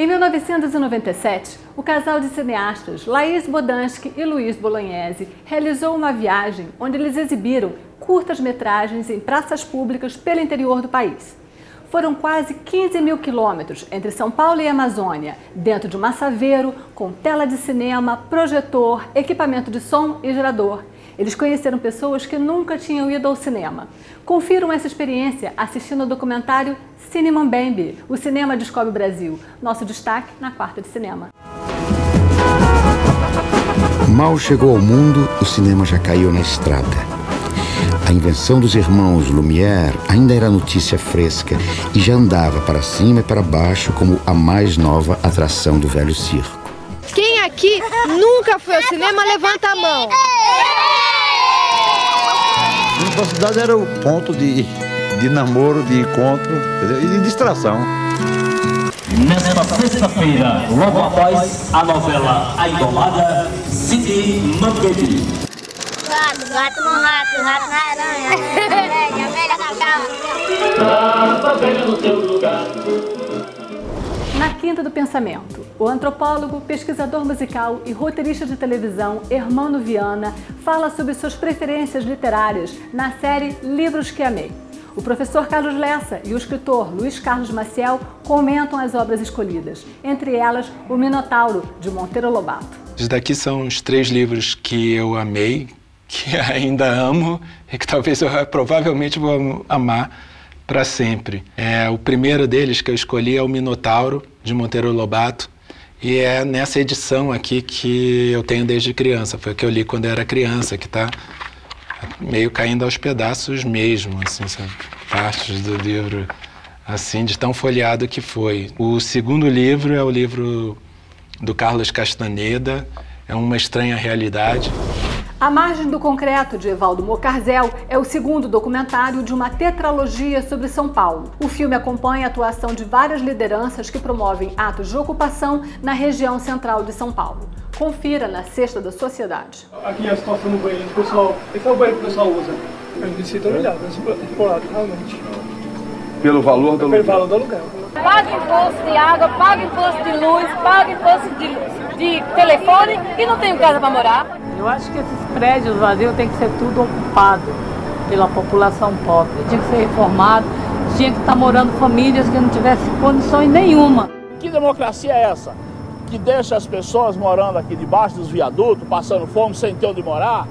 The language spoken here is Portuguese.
Em 1997, o casal de cineastas Laís Bodansky e Luiz Bolognese realizou uma viagem onde eles exibiram curtas-metragens em praças públicas pelo interior do país. Foram quase 15 mil quilômetros entre São Paulo e Amazônia, dentro de um massaveiro, com tela de cinema, projetor, equipamento de som e gerador. Eles conheceram pessoas que nunca tinham ido ao cinema. Confiram essa experiência assistindo ao documentário Cine Mambembe, o cinema descobre o Brasil. Nosso destaque na quarta de cinema. Mal chegou ao mundo, o cinema já caiu na estrada. A invenção dos irmãos Lumière ainda era notícia fresca e já andava para cima e para baixo como a mais nova atração do velho circo. Quem aqui nunca foi ao cinema, levanta a mão. A cidade era o ponto de, de namoro, de encontro e de distração. Nesta sexta-feira, logo após a novela A Indomada, Cine Mangueira. Gato, gato no rato, rato na aranha, velha, velha na calma. Tá velha no seu lugar. Na Quinta do Pensamento, o antropólogo, pesquisador musical e roteirista de televisão Hermano Viana fala sobre suas preferências literárias na série Livros que Amei. O professor Carlos Lessa e o escritor Luiz Carlos Maciel comentam as obras escolhidas, entre elas O Minotauro, de Monteiro Lobato. Esses daqui são os três livros que eu amei, que ainda amo e que talvez eu provavelmente vou amar para sempre. É, o primeiro deles que eu escolhi é o Minotauro, de Monteiro Lobato, e é nessa edição aqui que eu tenho desde criança. Foi o que eu li quando eu era criança, que está meio caindo aos pedaços mesmo, assim, partes do livro, assim, de tão folheado que foi. O segundo livro é o livro do Carlos Castaneda, é Uma Estranha Realidade. A Margem do Concreto, de Evaldo Mocarzel, é o segundo documentário de uma tetralogia sobre São Paulo. O filme acompanha a atuação de várias lideranças que promovem atos de ocupação na região central de São Paulo. Confira na Sexta da Sociedade. Aqui é a situação do banheiro, pessoal. Esse é o banheiro que o pessoal usa. A gente precisa dar uma olhada, explorado, realmente. Pelo valor do Pelo valor do aluguel. Paga imposto de água, paga imposto de luz, paga imposto de, de telefone e não tem casa para morar. Eu acho que esses prédios vazios tem que ser tudo ocupado pela população pobre. Tinha que ser reformado, tinha que estar morando famílias que não tivessem condições nenhuma. Que democracia é essa? Que deixa as pessoas morando aqui debaixo dos viadutos, passando fome, sem ter onde morar?